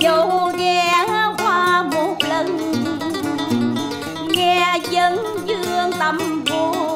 dẫu ghé qua một lần nghe dân dương tâm buồn